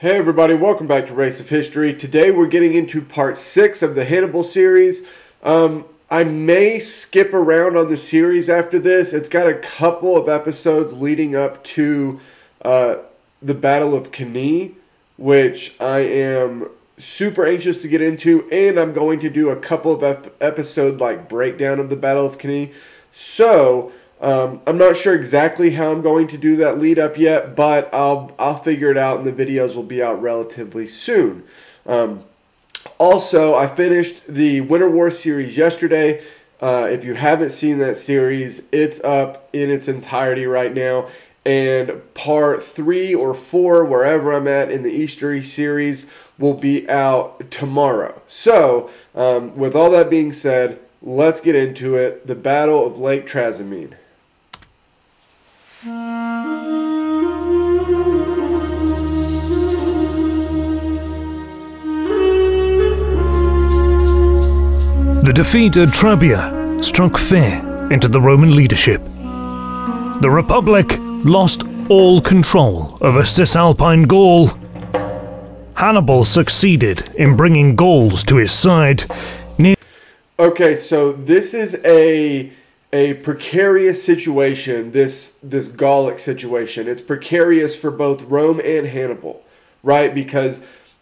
Hey everybody, welcome back to Rayce of History. Today we're getting into part six of the Hannibal series. Um, I may skip around on the series after this. It's got a couple of episodes leading up to uh, the Battle of Cannae, which I am super anxious to get into, and I'm going to do a couple of ep- episode like breakdown of the Battle of Cannae. So um, I'm not sure exactly how I'm going to do that lead up yet, but I'll I'll figure it out, and the videos will be out relatively soon. Um, also, I finished the Winter War series yesterday. Uh, if you haven't seen that series, it's up in its entirety right now. And part three or four, wherever I'm at in the Easter series, will be out tomorrow. So, um, with all that being said, let's get into it. The Battle of Lake Trasimene. The defeat at Trebia struck fear into the Roman leadership. The Republic lost all control over Cisalpine Gaul. Hannibal succeeded in bringing Gauls to his side. Okay, so this is a a precarious situation. This this Gallic situation. It's precarious for both Rome and Hannibal, right? Because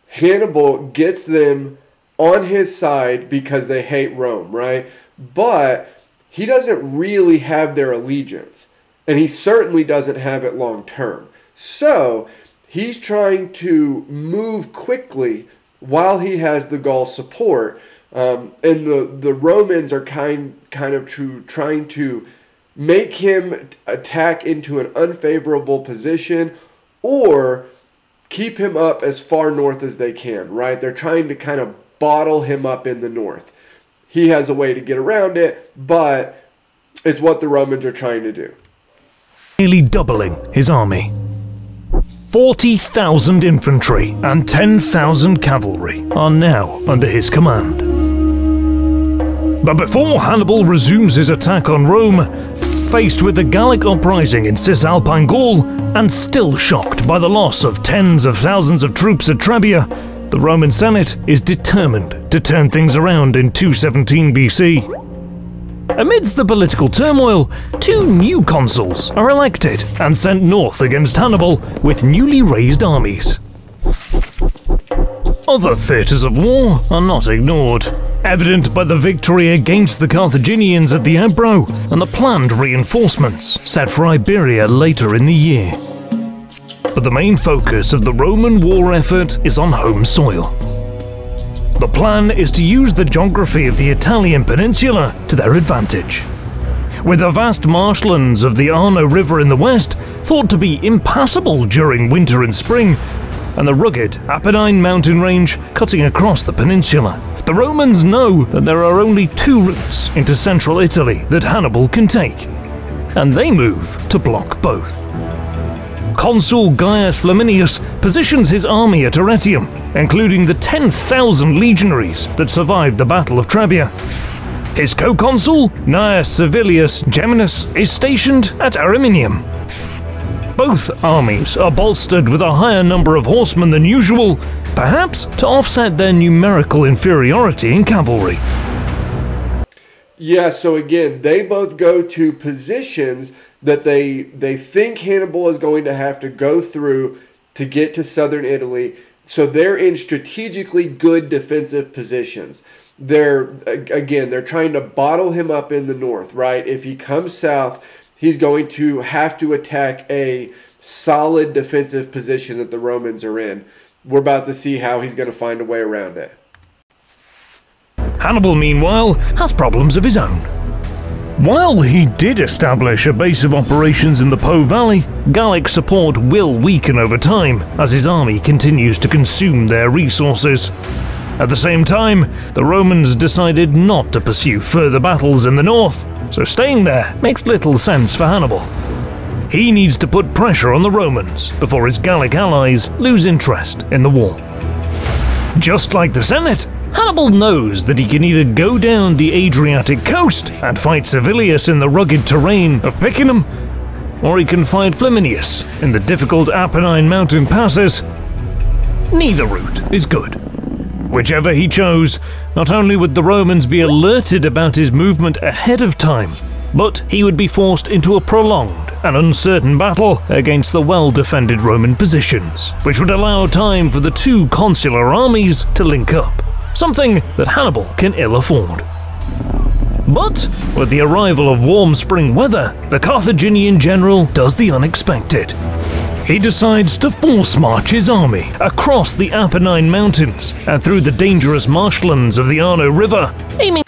Hannibal gets them on his side because they hate Rome, right? But he doesn't really have their allegiance, and he certainly doesn't have it long term. So he's trying to move quickly while he has the Gaul support um, and the, the Romans are kind kind of true, trying to make him attack into an unfavorable position or keep him up as far north as they can, right? They're trying to kind of bottle him up in the north. He has a way to get around it, but it's what the Romans are trying to do. nearly doubling his army. 40,000 infantry and 10,000 cavalry are now under his command. But before Hannibal resumes his attack on Rome, faced with the Gallic uprising in Cisalpine Gaul and still shocked by the loss of tens of thousands of troops at Trebia, the Roman Senate is determined to turn things around in 217 BC. Amidst the political turmoil, two new consuls are elected and sent north against Hannibal with newly raised armies. Other theatres of war are not ignored, evident by the victory against the Carthaginians at the Ebro and the planned reinforcements set for Iberia later in the year. But the main focus of the Roman war effort is on home soil. The plan is to use the geography of the Italian peninsula to their advantage. With the vast marshlands of the Arno River in the west thought to be impassable during winter and spring, and the rugged Apennine mountain range cutting across the peninsula, the Romans know that there are only two routes into central Italy that Hannibal can take, and they move to block both. Consul Gaius Flaminius positions his army at Arretium, including the 10,000 legionaries that survived the Battle of Trebia. His co-consul, Gnaeus Servilius Geminus, is stationed at Ariminum. Both armies are bolstered with a higher number of horsemen than usual, perhaps to offset their numerical inferiority in cavalry. Yeah, so again, they both go to positions that they they think Hannibal is going to have to go through to get to southern Italy. So they're in strategically good defensive positions. They're again, they're trying to bottle him up in the north, right? If he comes south, he's going to have to attack a solid defensive position that the Romans are in. We're about to see how he's going to find a way around it. Hannibal, meanwhile, has problems of his own. While he did establish a base of operations in the Po Valley, Gallic support will weaken over time as his army continues to consume their resources. At the same time, the Romans decided not to pursue further battles in the north, so staying there makes little sense for Hannibal. He needs to put pressure on the Romans before his Gallic allies lose interest in the war. Just like the Senate, Hannibal knows that he can either go down the Adriatic coast and fight Servilius in the rugged terrain of Picenum, or he can fight Flaminius in the difficult Apennine mountain passes. neither route is good. Whichever he chose, not only would the Romans be alerted about his movement ahead of time, but he would be forced into a prolonged and uncertain battle against the well defended Roman positions, which would allow time for the two consular armies to link up, something that Hannibal can ill afford. But with the arrival of warm spring weather, the Carthaginian general does the unexpected. He decides to force march his army across the Apennine Mountains and through the dangerous marshlands of the Arno River, aiming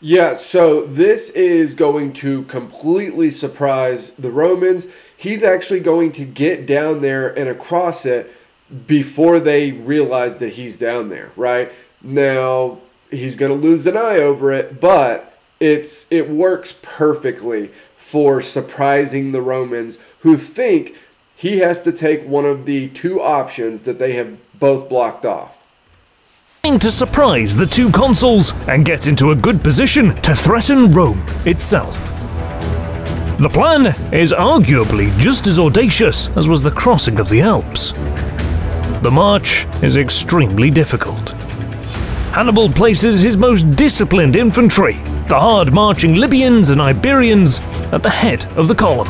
Yeah, so this is going to completely surprise the Romans. He's actually going to get down there and across it before they realize that he's down there, right? Now, he's going to lose an eye over it, but it's it works perfectly for surprising the Romans who think he has to take one of the two options that they have both blocked off. to surprise the two consuls and get into a good position to threaten Rome itself. The plan is arguably just as audacious as was the crossing of the Alps. The march is extremely difficult. Hannibal places his most disciplined infantry, the hard marching Libyans and Iberians, at the head of the column.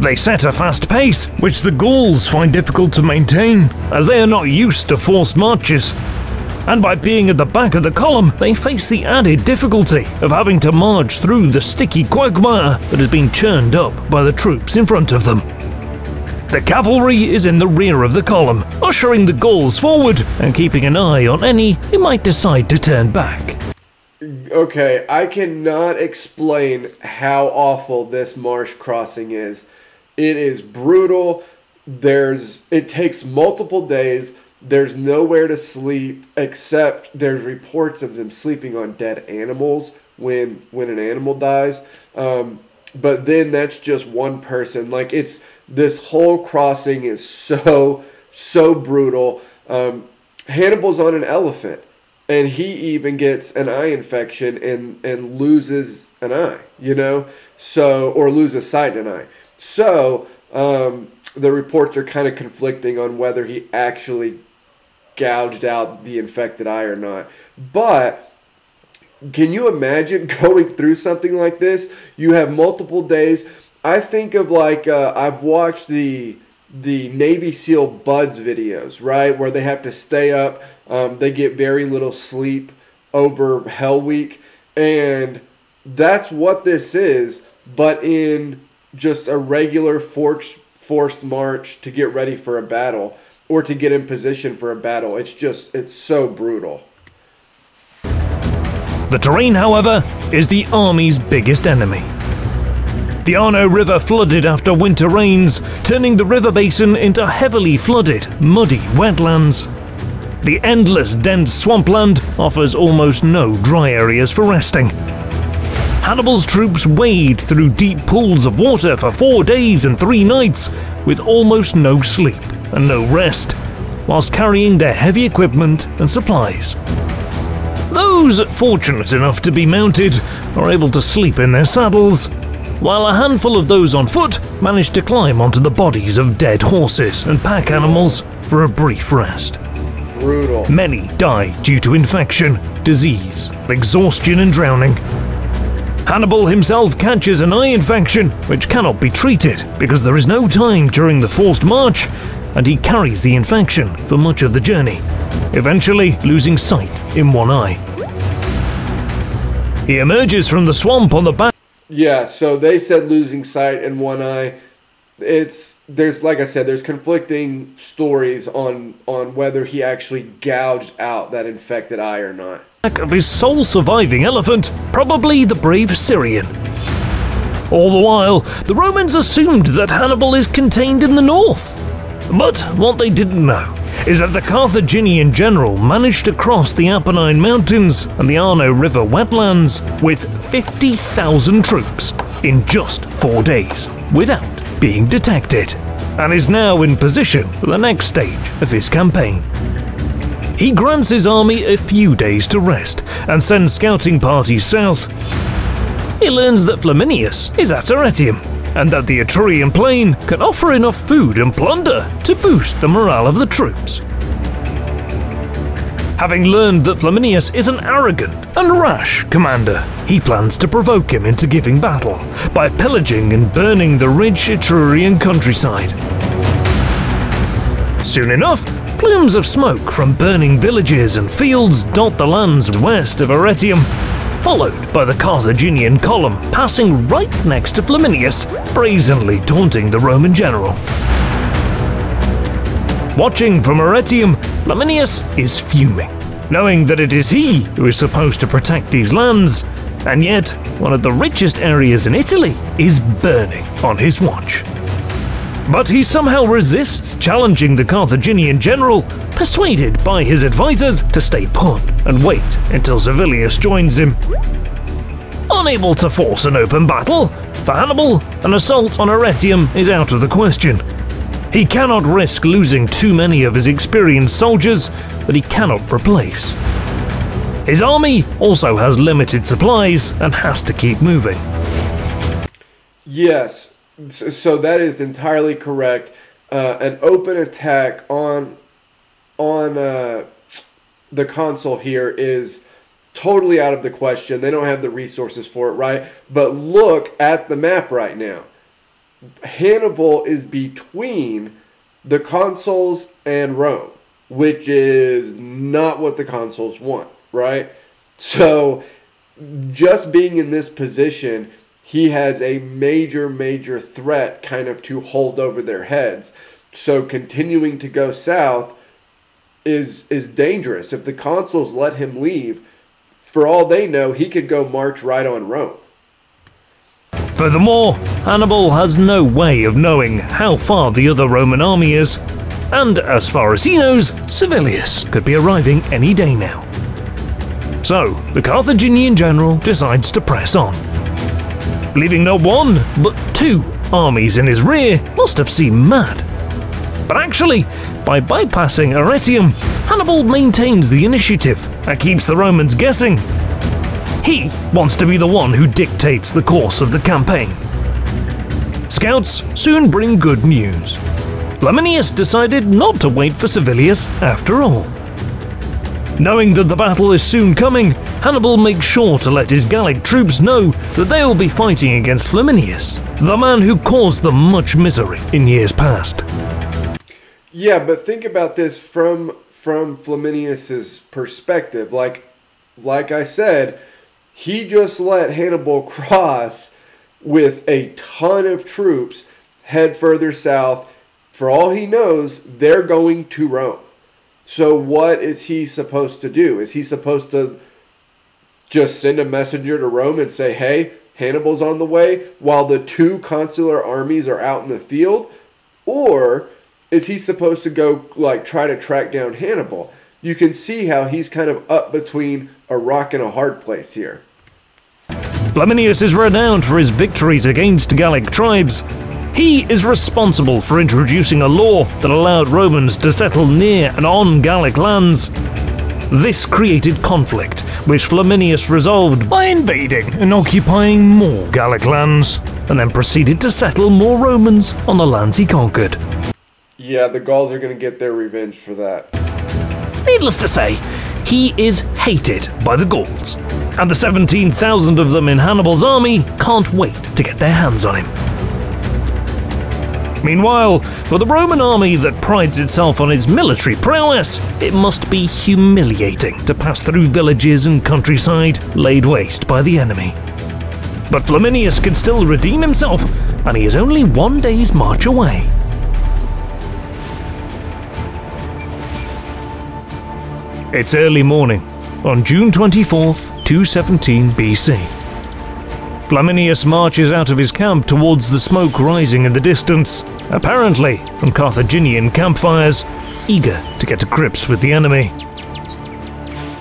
They set a fast pace, which the Gauls find difficult to maintain, as they are not used to forced marches. And by being at the back of the column, they face the added difficulty of having to march through the sticky quagmire that has been churned up by the troops in front of them. The cavalry is in the rear of the column, ushering the Gauls forward and keeping an eye on any who might decide to turn back. Okay, I cannot explain how awful this marsh crossing is. It is brutal. There's it takes multiple days. There's nowhere to sleep except there's reports of them sleeping on dead animals when when an animal dies. Um, but then that's just one person. Like it's this whole crossing is so so brutal. Um, Hannibal's on an elephant, and he even gets an eye infection and and loses an eye. You know, so or loses sight in an eye. So um, the reports are kind of conflicting on whether he actually gouged out the infected eye or not. But can you imagine going through something like this? You have multiple days. I think of like uh, I've watched the the Navy SEAL BUD/S videos, right, where they have to stay up. Um, they get very little sleep over Hell Week, and that's what this is. But in just a regular forced forced march to get ready for a battle or to get in position for a battle, it's just it's so brutal. The terrain, however, is the army's biggest enemy. The Arno River flooded after winter rains, turning the river basin into heavily flooded, muddy wetlands. The endless, dense swampland offers almost no dry areas for resting. Hannibal's troops wade through deep pools of water for four days and three nights, with almost no sleep and no rest, whilst carrying their heavy equipment and supplies. Those fortunate enough to be mounted are able to sleep in their saddles, while a handful of those on foot manage to climb onto the bodies of dead horses and pack animals for a brief rest. Brutal. Many die due to infection, disease, exhaustion, and drowning. Hannibal himself catches an eye infection which cannot be treated because there is no time during the forced march, and he carries the infection for much of the journey, eventually losing sight in one eye. He emerges from the swamp on the back. Yeah, so they said losing sight in one eye. It's there's like I said, there's conflicting stories on on whether he actually gouged out that infected eye or not. of his sole surviving elephant, probably the brave Syrian. All the while, the Romans assumed that Hannibal is contained in the north. But what they didn't know is that the Carthaginian general managed to cross the Apennine Mountains and the Arno River wetlands with 50,000 troops in just four days without being detected, and is now in position for the next stage of his campaign. He grants his army a few days to rest and sends scouting parties south. He learns that Flaminius is at Arretium, and that the Etrurian plain can offer enough food and plunder to boost the morale of the troops. Having learned that Flaminius is an arrogant and rash commander, he plans to provoke him into giving battle by pillaging and burning the rich Etrurian countryside. Soon enough, plumes of smoke from burning villages and fields dot the lands west of Arretium, followed by the Carthaginian column passing right next to Flaminius, brazenly taunting the Roman general. Watching from Arretium, Flaminius is fuming, knowing that it is he who is supposed to protect these lands, and yet one of the richest areas in Italy is burning on his watch. But he somehow resists challenging the Carthaginian general, persuaded by his advisors to stay put and wait until Servilius joins him. Unable to force an open battle, for Hannibal, an assault on Arretium is out of the question, he cannot risk losing too many of his experienced soldiers that he cannot replace. His army also has limited supplies and has to keep moving. Yes, so that is entirely correct. Uh, an open attack on on uh, the consul here is totally out of the question. They don't have the resources for it, right? But look at the map right now. Hannibal is between the consuls and Rome, which is not what the consuls want, right? So, just being in this position, he has a major, major threat kind of to hold over their heads. So, continuing to go south is is dangerous. If the consuls let him leave, for all they know, he could go march right on Rome. Furthermore, Hannibal has no way of knowing how far the other Roman army is, and as far as he knows, Servilius could be arriving any day now. So, the Carthaginian general decides to press on. Leaving not one, but two armies in his rear must have seemed mad. But actually, by bypassing Arretium, Hannibal maintains the initiative and keeps the Romans guessing he wants to be the one who dictates the course of the campaign. Scouts soon bring good news. Flaminius decided not to wait for Servilius after all. Knowing that the battle is soon coming, Hannibal makes sure to let his Gallic troops know that they will be fighting against Flaminius, the man who caused them much misery in years past. Yeah, but think about this from from Flaminius's perspective. Like like I said, he just let Hannibal cross with a ton of troops head further south. For all he knows, they're going to Rome. So, what is he supposed to do? Is he supposed to just send a messenger to Rome and say, hey, Hannibal's on the way while the two consular armies are out in the field? Or is he supposed to go, like, try to track down Hannibal? You can see how he's kind of up between a rock and a hard place here. Flaminius is renowned for his victories against Gallic tribes. He is responsible for introducing a law that allowed Romans to settle near and on Gallic lands. This created conflict, which Flaminius resolved by invading and occupying more Gallic lands, and then proceeded to settle more Romans on the lands he conquered. Yeah, the Gauls are going to get their revenge for that. Needless to say, he is hated by the Gauls, and the 17,000 of them in Hannibal's army can't wait to get their hands on him. Meanwhile, for the Roman army that prides itself on its military prowess, it must be humiliating to pass through villages and countryside laid waste by the enemy. But Flaminius can still redeem himself, and he is only one day's march away. It's early morning, on June 24th, 217 BC. Flaminius marches out of his camp towards the smoke rising in the distance, apparently from Carthaginian campfires, eager to get to grips with the enemy.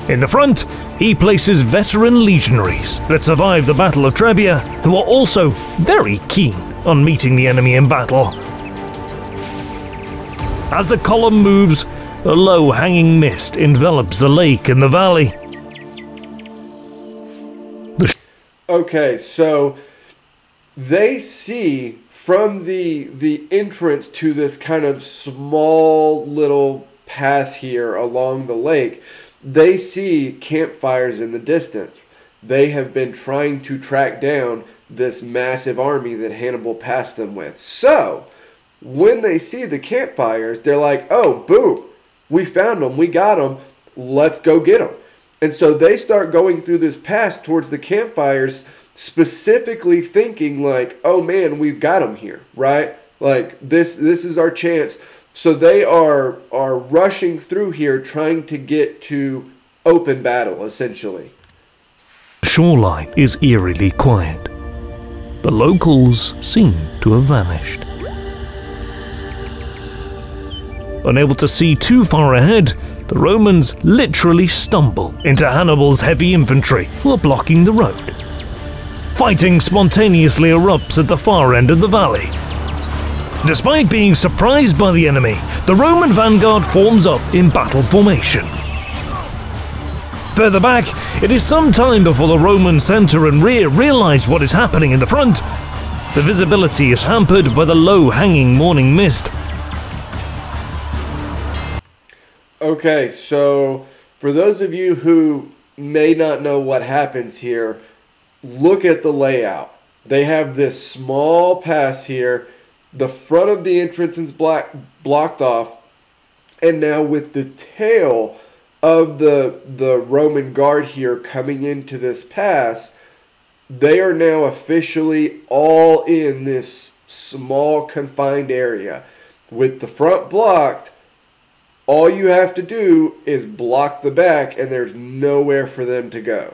In the front, he places veteran legionaries that survived the Battle of Trebia, who are also very keen on meeting the enemy in battle. As the column moves, a low hanging mist envelops the lake and the valley. Okay, so they see from the the entrance to this kind of small little path here along the lake, they see campfires in the distance. They have been trying to track down this massive army that Hannibal passed them with. So, when they see the campfires, they're like, "Oh, boom. We found them. We got them. Let's go get them." And so they start going through this pass towards the campfires specifically thinking like, "Oh man, we've got them here." Right? Like this this is our chance. So they are are rushing through here trying to get to open battle essentially. Shoreline is eerily quiet. The locals seem to have vanished. Unable to see too far ahead, the Romans literally stumble into Hannibal's heavy infantry who are blocking the road. Fighting spontaneously erupts at the far end of the valley. Despite being surprised by the enemy, the Roman vanguard forms up in battle formation. Further back, it is some time before the Roman centre and rear realize what is happening in the front. The visibility is hampered by the low hanging morning mist. Okay, so for those of you who may not know what happens here, look at the layout. They have this small pass here. The front of the entrance is black, blocked off. And now with the tail of the, the Roman guard here coming into this pass, they are now officially all in this small confined area. With the front blocked, all you have to do is block the back, and there's nowhere for them to go.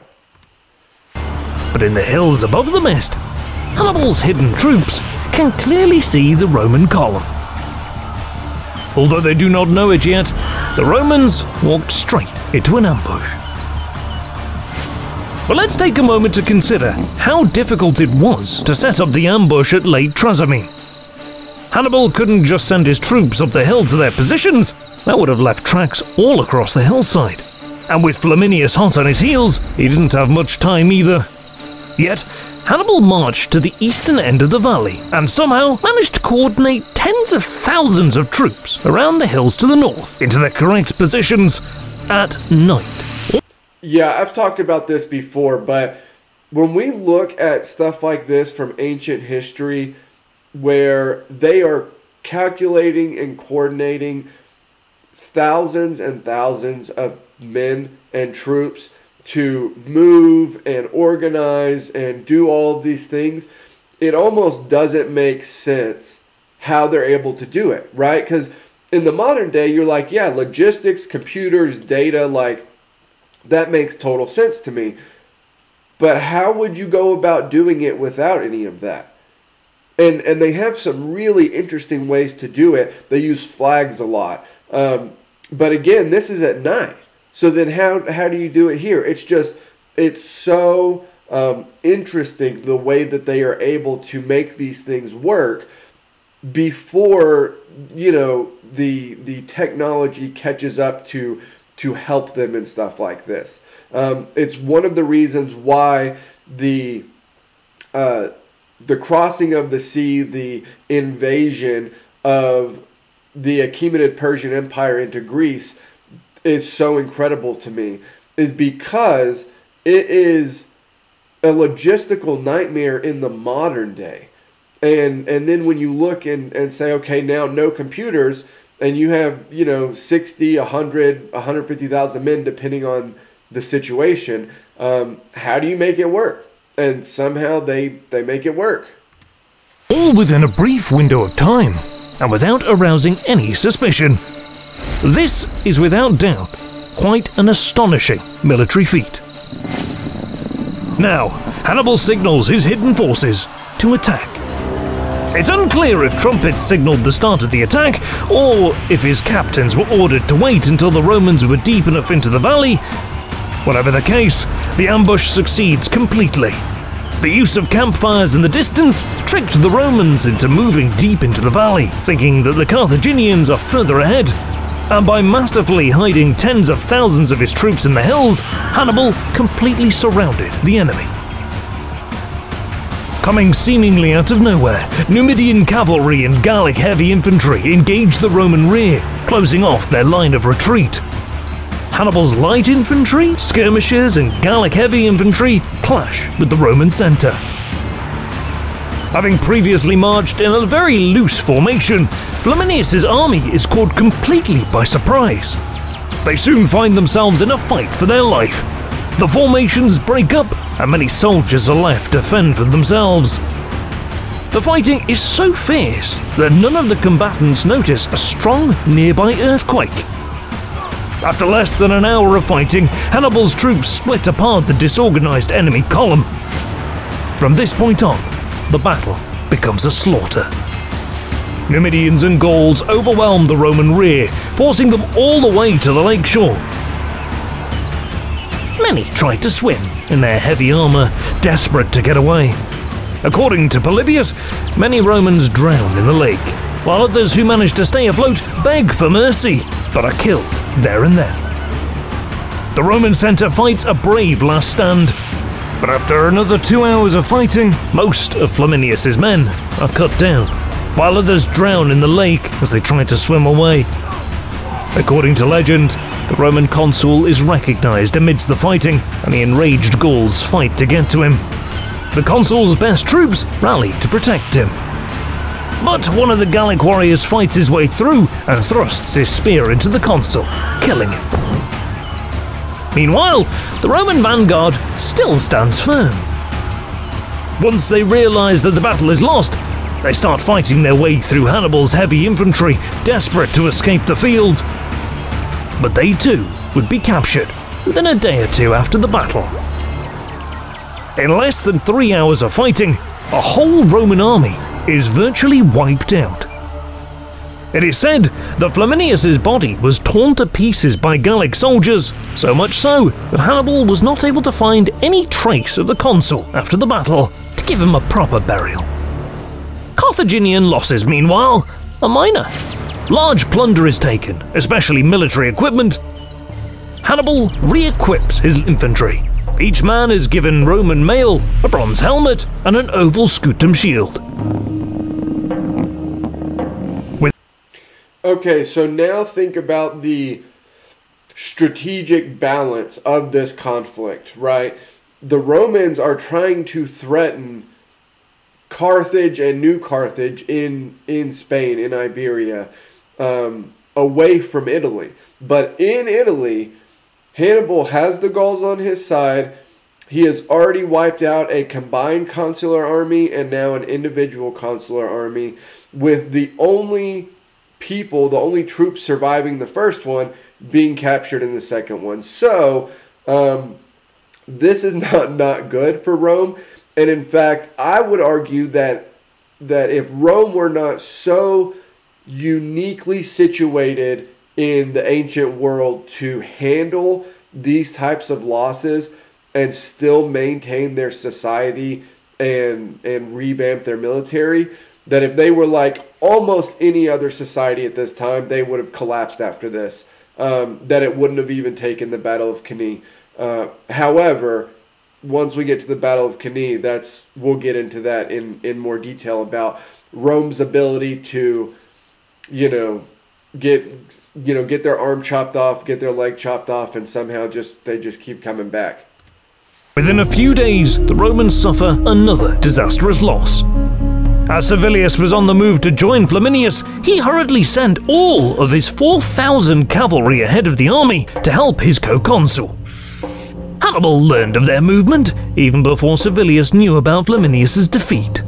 But in the hills above the mist, Hannibal's hidden troops can clearly see the Roman column. Although they do not know it yet, the Romans walked straight into an ambush. But let's take a moment to consider how difficult it was to set up the ambush at Lake Trasimene. Hannibal couldn't just send his troops up the hill to their positions, that would have left tracks all across the hillside. And with Flaminius hot on his heels, he didn't have much time either. Yet, Hannibal marched to the eastern end of the valley and somehow managed to coordinate tens of thousands of troops around the hills to the north into their correct positions at night. Yeah, I've talked about this before, but when we look at stuff like this from ancient history, where they are calculating and coordinating thousands and thousands of men and troops to move and organize and do all of these things, it almost doesn't make sense how they're able to do it, right? Because in the modern day, you're like, yeah, logistics, computers, data, like that makes total sense to me. But how would you go about doing it without any of that? And and they have some really interesting ways to do it. They use flags a lot. Um, but again, this is at night. So then how how do you do it here? It's just it's so um, interesting the way that they are able to make these things work before you know the the technology catches up to to help them and stuff like this. Um, it's one of the reasons why the uh, the crossing of the sea, the invasion of the Achaemenid Persian Empire into Greece is so incredible to me is because it is a logistical nightmare in the modern day. And and then when you look and, and say, okay, now no computers, and you have, you know, 60, 100, 150,000 men, depending on the situation, um, how do you make it work? And somehow they, they make it work. All within a brief window of time and without arousing any suspicion. This is without doubt quite an astonishing military feat. Now, Hannibal signals his hidden forces to attack. It's unclear if trumpets signaled the start of the attack, or if his captains were ordered to wait until the Romans were deep enough into the valley. Whatever the case, the ambush succeeds completely, the use of campfires in the distance tricked the Romans into moving deep into the valley, thinking that the Carthaginians are further ahead. And by masterfully hiding tens of thousands of his troops in the hills, Hannibal completely surrounded the enemy. Coming seemingly out of nowhere, Numidian cavalry and Gallic heavy infantry engaged the Roman rear, closing off their line of retreat. Hannibal's light infantry, skirmishers, and Gallic heavy infantry clash with the Roman centre. Having previously marched in a very loose formation, Flaminius' army is caught completely by surprise. They soon find themselves in a fight for their life. The formations break up, and many soldiers are left to fend for themselves. The fighting is so fierce that none of the combatants notice a strong nearby earthquake. After less than an hour of fighting, Hannibal's troops split apart the disorganized enemy column. From this point on, the battle becomes a slaughter. Numidians and Gauls overwhelm the Roman rear, forcing them all the way to the lake shore. Many tried to swim in their heavy armour, desperate to get away. According to Polybius, many Romans drown in the lake, while others who manage to stay afloat beg for mercy, but are killed there and then. The Roman centre fights a brave last stand, but after another two hours of fighting, most of Flaminius's men are cut down, while others drown in the lake as they try to swim away. According to legend, the Roman consul is recognized amidst the fighting, and the enraged Gauls fight to get to him. The consul's best troops rally to protect him. But one of the Gallic warriors fights his way through and thrusts his spear into the consul, killing him. Meanwhile, the Roman vanguard still stands firm. Once they realize that the battle is lost, they start fighting their way through Hannibal's heavy infantry, desperate to escape the field. But they too would be captured within a day or two after the battle. In less than three hours of fighting, a whole Roman army is virtually wiped out. It is said that Flaminius's body was torn to pieces by Gallic soldiers, so much so that Hannibal was not able to find any trace of the consul after the battle to give him a proper burial. Carthaginian losses, meanwhile, are minor. Large plunder is taken, especially military equipment. Hannibal re equips his infantry. Each man is given Roman mail, a bronze helmet, and an oval scutum shield. Okay, so now think about the strategic balance of this conflict, right? The Romans are trying to threaten Carthage and New Carthage in in Spain, in Iberia, um, away from Italy. But in Italy, Hannibal has the Gauls on his side. He has already wiped out a combined consular army and now an individual consular army, with the only people, the only troops surviving the first one, being captured in the second one. So, um, this is not not good for Rome. And in fact, I would argue that that if Rome were not so uniquely situated in the ancient world to handle these types of losses and still maintain their society and and revamp their military, that if they were like almost any other society at this time, they would have collapsed after this. Um, that it wouldn't have even taken the Battle of Cannae. Uh, however, once we get to the Battle of Cannae, that's we'll get into that in in more detail about Rome's ability to, you know, get you know get their arm chopped off, get their leg chopped off, and somehow just they just keep coming back. Within a few days, the Romans suffer another disastrous loss. As Servilius was on the move to join Flaminius, he hurriedly sent all of his 4,000 cavalry ahead of the army to help his co-consul. Hannibal learned of their movement even before Servilius knew about Flaminius's defeat.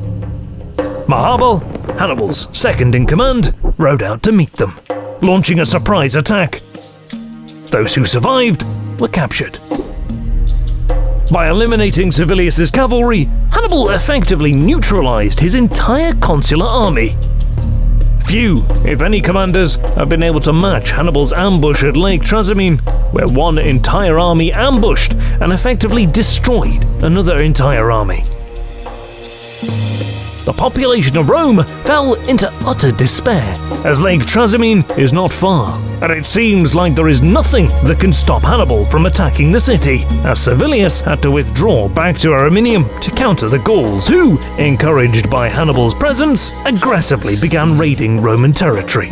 Maharbal, Hannibal's second in command, rode out to meet them, launching a surprise attack. Those who survived were captured. By eliminating Servilius's cavalry, Hannibal effectively neutralized his entire consular army. Few, if any, commanders have been able to match Hannibal's ambush at Lake Trasimene, where one entire army ambushed and effectively destroyed another entire army. The population of Rome fell into utter despair, as Lake Trasimene is not far, and it seems like there is nothing that can stop Hannibal from attacking the city, as Servilius had to withdraw back to Ariminum to counter the Gauls, who, encouraged by Hannibal's presence, aggressively began raiding Roman territory.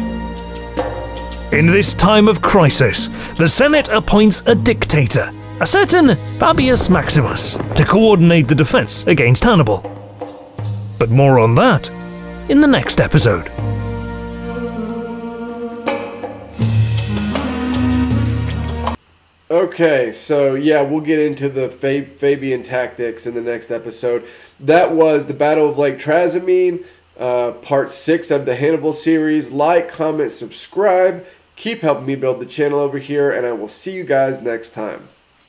In this time of crisis, the Senate appoints a dictator, a certain Fabius Maximus, to coordinate the defense against Hannibal. But more on that in the next episode. Okay, so yeah, we'll get into the Fab- Fabian tactics in the next episode. That was the Battle of Lake Trasimene, uh, part six of the Hannibal series. Like, comment, subscribe. Keep helping me build the channel over here, and I will see you guys next time.